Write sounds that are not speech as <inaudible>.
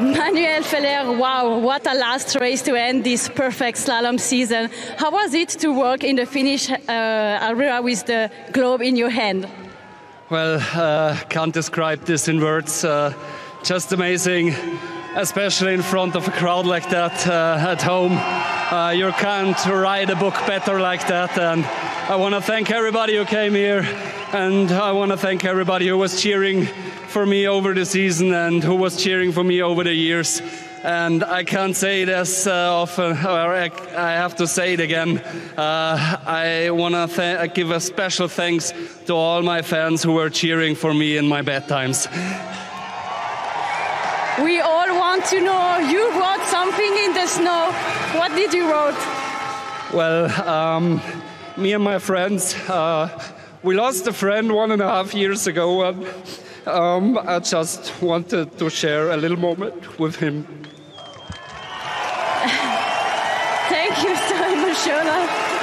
Manuel Feller, wow, what a last race to end this perfect slalom season. How was it to work in the finish uh, area with the globe in your hand? Well, uh, can't describe this in words. Uh, just amazing, especially in front of a crowd like that uh, at home. Uh, you can't write a book better like that. And I want to thank everybody who came here, and I want to thank everybody who was cheering for me over the season and who was cheering for me over the years. And I can't say this uh, often, or I, I, have to say it again. Uh, I want to th- give a special thanks to all my fans who were cheering for me in my bad times. We all want to know. You wrote something in the snow. What did you wrote? Well, um, me and my friends, uh, we lost a friend one and a half years ago, and um, I just wanted to share a little moment with him. <laughs> Thank you so much, Shona.